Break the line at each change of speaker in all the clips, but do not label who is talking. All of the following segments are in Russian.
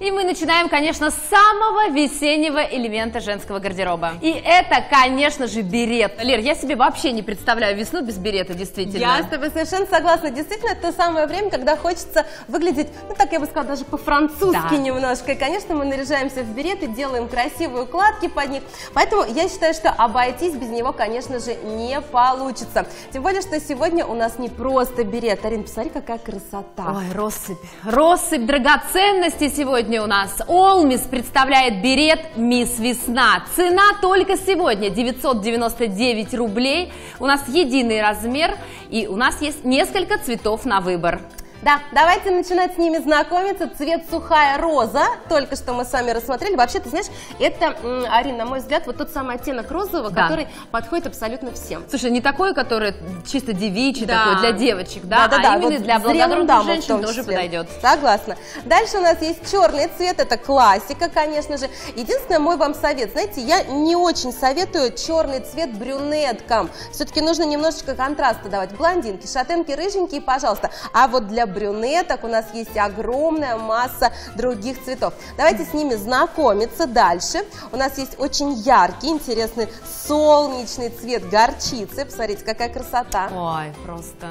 И мы начинаем, конечно, с самого весеннего элемента женского гардероба. И это, конечно же, берет. Лер, я себе вообще не представляю весну без берета, действительно.
Я с тобой совершенно согласна. Действительно, это то самое время, когда хочется выглядеть, ну так я бы сказала, даже по-французски
Да.
немножко. И, конечно, мы наряжаемся в береты, делаем красивые укладки под них. Поэтому я считаю, что обойтись без него, конечно же, не получится. Тем более, что сегодня у нас не просто берет. Арин, посмотри, какая красота.
Ой, россыпь. Россыпь драгоценностей сегодня у нас. Олмис представляет берет «Мисс Весна». Цена только сегодня 999 рублей. У нас единый размер и у нас есть несколько цветов на выбор.
Да, давайте начинать с ними знакомиться. Цвет сухая роза, только что мы с вами рассмотрели. Вообще, ты знаешь, это, м, Арин, на мой взгляд, вот тот самый оттенок розового,
Да.
который подходит абсолютно всем.
Слушай, не такое, которое чисто девичий
Да.
такой для девочек, да,
Да-да-да,
а именно
вот
для благородных женщин тоже подойдет.
Согласна. Дальше у нас есть черный цвет, это классика, конечно же. Единственное, мой вам совет, знаете, я не очень советую черный цвет брюнеткам. Все-таки нужно немножечко контраста давать. Блондинки, шатенки, рыженькие, пожалуйста. А вот для брюнеток у нас есть огромная масса других цветов. Давайте с ними знакомиться дальше. У нас есть очень яркий, интересный солнечный цвет горчицы. Посмотрите, какая красота.
Ой, просто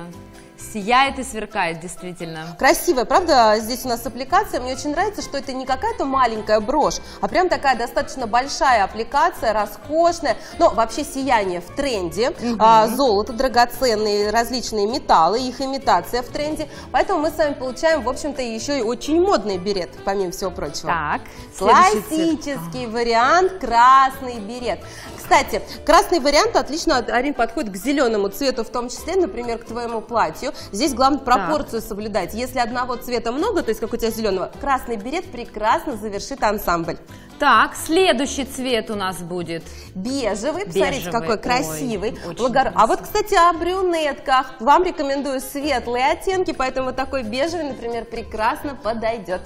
сияет и сверкает, действительно.
Красивая, правда, здесь у нас аппликация. Мне очень нравится, что это не какая-то маленькая брошь, а прям такая достаточно большая аппликация, роскошная. Но вообще сияние в тренде. А, золото, драгоценные различные металлы, их имитация в тренде. Поэтому мы с вами получаем, в общем-то, еще и очень модный берет, помимо всего прочего.
Так, следующий цвет.
Классический вариант красный берет. Кстати, красный вариант отлично, Арин, подходит к зеленому цвету, в том числе, например, к твоему платью. Здесь главное пропорцию соблюдать. Если одного цвета много, то есть как у тебя зеленого, красный берет прекрасно завершит ансамбль.
Так, следующий цвет у нас будет.
Бежевый, посмотрите,
Бежевый,
какой
ой,
красивый. Благор- А вот, кстати, о брюнетках. Вам рекомендую светлые оттенки, поэтому такой бежевый, например, прекрасно подойдет.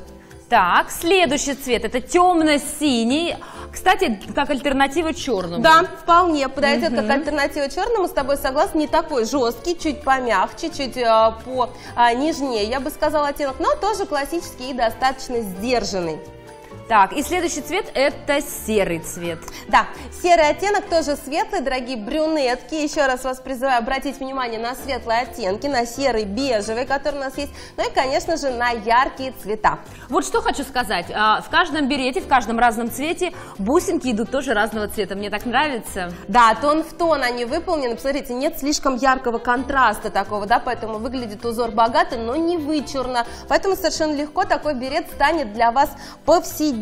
Так, следующий цвет это темно-синий. Кстати, как альтернатива черному.
Да, вполне подойдет как альтернатива черному. С тобой согласна, не такой жесткий, чуть помягче, чуть э, по а, нежнее, я бы сказала, оттенок, но тоже классический и достаточно сдержанный.
Так, и следующий цвет это серый цвет.
Да, серый оттенок тоже светлый, дорогие брюнетки. Еще раз вас призываю обратить внимание на светлые оттенки, на серый, бежевый, который у нас есть. Ну и, конечно же, на яркие цвета.
Вот что хочу сказать. а, В каждом берете, в каждом разном цвете бусинки идут тоже разного цвета. Мне так нравится.
Да, тон в тон они выполнены. Посмотрите, нет слишком яркого контраста такого, да, поэтому выглядит узор богато, но не вычурно. Поэтому совершенно легко такой берет станет для вас повседневным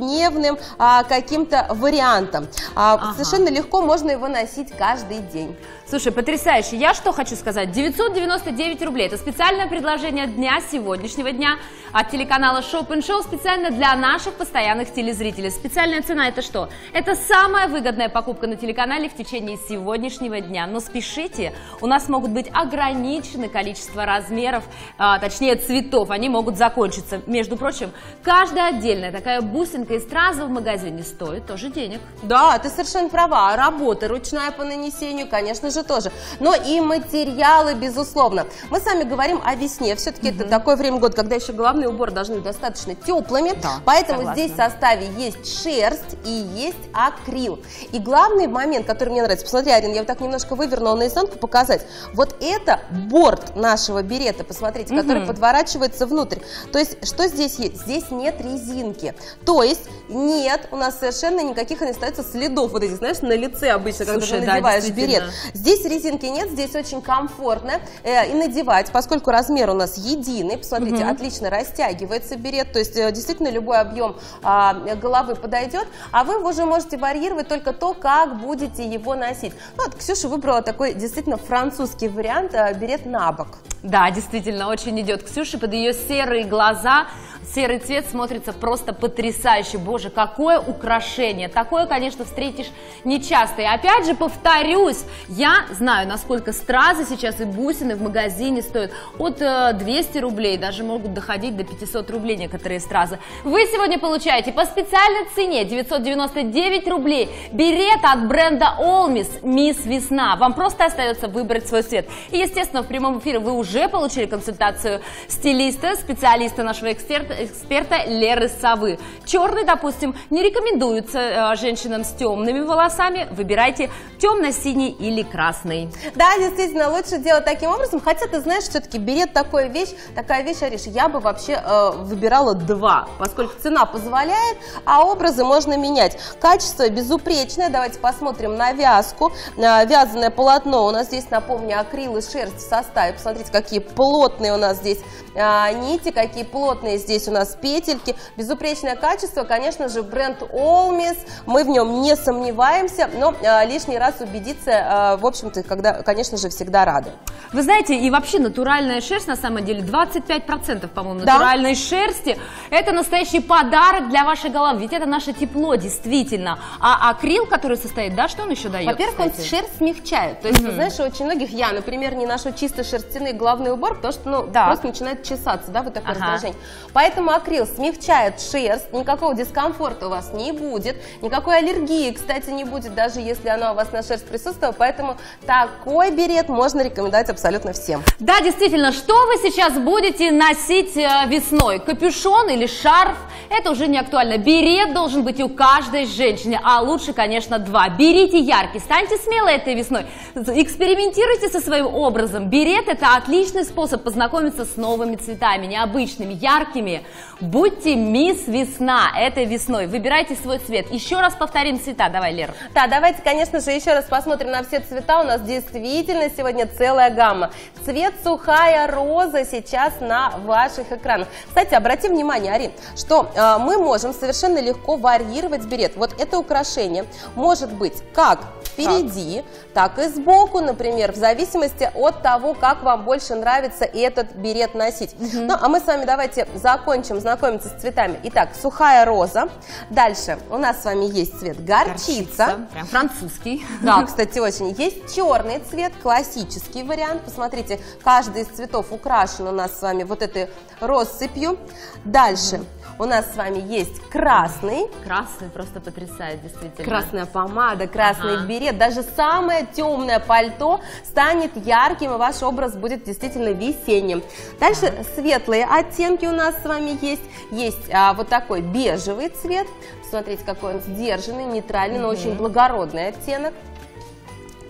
а, каким-то вариантом. А,
Ага.
Совершенно легко можно его носить каждый день.
Слушай, потрясающе. Я что хочу сказать? 999 рублей. Это специальное предложение дня, сегодняшнего дня от телеканала Shop Show специально для наших постоянных телезрителей. Специальная цена это что? Это самая выгодная покупка на телеканале в течение сегодняшнего дня. Но спешите, у нас могут быть ограниченное количество размеров, а, точнее цветов. Они могут закончиться. Между прочим, каждая отдельная такая бусинка из страза в магазине стоит тоже денег.
Да, ты совершенно права. Работа ручная по нанесению, конечно же, тоже. Но и материалы, безусловно. Мы с вами говорим о весне. Все-таки это такое время года, когда еще головные уборы должны быть достаточно теплыми.
Да,
Поэтому
согласна.
здесь в составе есть шерсть и есть акрил. И главный момент, который мне нравится, посмотри, Арин, я вот так немножко вывернула наизнанку показать. Вот это борт нашего берета, посмотрите, который подворачивается внутрь. То есть, что здесь есть? Здесь нет резинки. То есть, нет у нас совершенно никаких не остается следов вот этих, знаешь, на лице обычно, когда
Слушай,
ты
да,
надеваешь берет. Здесь резинки нет, здесь очень комфортно э, и надевать, поскольку размер у нас единый. Посмотрите, отлично растягивается берет, то есть э, действительно любой объем а, головы подойдет, а вы уже можете варьировать только то, как будете его носить. Ну, вот Ксюша выбрала такой действительно французский вариант а, берет на бок.
Да, действительно, очень идет Ксюше под ее серые глаза. Серый цвет смотрится просто потрясающе. Боже, какое украшение. Такое, конечно, встретишь нечасто. И опять же, повторюсь, я знаю, насколько стразы сейчас и бусины в магазине стоят от э, 200 рублей, даже могут доходить до 500 рублей некоторые стразы. Вы сегодня получаете по специальной цене 999 рублей берет от бренда Olmis Мисс Весна. Вам просто остается выбрать свой цвет. И, естественно, в прямом эфире вы уже получили консультацию стилиста, специалиста нашего эксперта, эксперта Леры Совы. Черный, допустим, не рекомендуется э, женщинам с темными волосами. Выбирайте темно-синий или красный.
Да, действительно, лучше делать таким образом. Хотя, ты знаешь, все-таки берет такая вещь, такая вещь, Ариш, я бы вообще э, выбирала два, поскольку цена позволяет, а образы можно менять. Качество безупречное. Давайте посмотрим на вязку. Э, вязаное полотно у нас здесь, напомню, акрил и шерсть в составе. Посмотрите, какие плотные у нас здесь э, нити, какие плотные здесь у нас петельки. Безупречное качество, конечно же, бренд Olmis. Мы в нем не сомневаемся, но э, лишний раз убедиться, э, в общем-то, когда, конечно же, всегда рады.
Вы знаете, и вообще натуральная шерсть, на самом деле, 25%, по-моему, натуральной да. шерсти. Это настоящий подарок для вашей головы, ведь это наше тепло, действительно. А акрил, который состоит, да, что он еще дает?
Во-первых, он шерсть смягчает. То есть, mm-hmm. знаешь, очень многих, я, например, не ношу чисто шерстяной главный убор, потому что, ну, да. просто начинает чесаться, да, вот такое ага. раздражение. Поэтому акрил смягчает шерсть, никакого дискомфорта у вас не будет, никакой аллергии, кстати, не будет, даже если она у вас на шерсть присутствовала, поэтому такой берет можно рекомендовать абсолютно всем.
Да, действительно, что вы сейчас будете носить э, весной? Капюшон или шарф? Это уже не актуально. Берет должен быть у каждой женщины, а лучше, конечно, два. Берите яркий, станьте смелой этой весной, экспериментируйте со своим образом. Берет – это отличный способ познакомиться с новыми цветами, необычными, яркими. Будьте мисс весна этой весной, выбирайте свой цвет. Еще раз повторим цвета, давай, Лера.
Да, давайте, конечно же, еще раз посмотрим на все цвета. У нас действительно сегодня целая гамма. Цвет сухая роза сейчас на ваших экранах. Кстати, обрати внимание, Арин, что э, мы можем совершенно легко варьировать берет. Вот это украшение может быть как впереди, так. так и сбоку, например, в зависимости от того, как вам больше нравится этот берет носить. Угу. Ну, а мы с вами давайте закончим знакомиться с цветами. Итак, сухая роза. Дальше у нас с вами есть цвет горчица. горчица.
Прям французский.
Да, кстати, очень. Есть черный цвет, классический вариант. Посмотрите, каждый из цветов украшен у нас с вами вот этой россыпью. Дальше. Угу. У нас с вами есть красный.
Красный просто потрясает, действительно.
Красная помада, красный ага. берет. Даже самое темное пальто станет ярким, и ваш образ будет действительно весенним. Дальше светлые оттенки у нас с вами есть. Есть а, вот такой бежевый цвет. Смотрите, какой он сдержанный, нейтральный, но очень благородный оттенок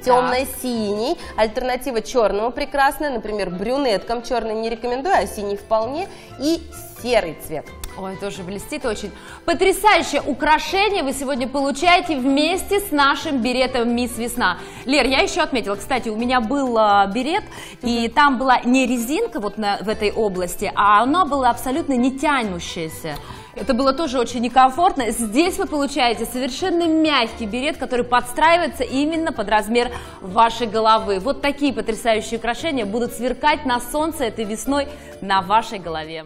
темно-синий. Альтернатива черному прекрасная, например, брюнеткам черный не рекомендую, а синий вполне. И серый цвет.
Ой, тоже блестит очень. Потрясающее украшение вы сегодня получаете вместе с нашим беретом Мисс Весна. Лер, я еще отметила, кстати, у меня был а, берет, и там была не резинка вот на, в этой области, а она была абсолютно не тянущаяся. Это было тоже очень некомфортно. Здесь вы получаете совершенно мягкий берет, который подстраивается именно под размер вашей головы. Вот такие потрясающие украшения будут сверкать на солнце этой весной на вашей голове.